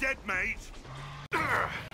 dead, mate!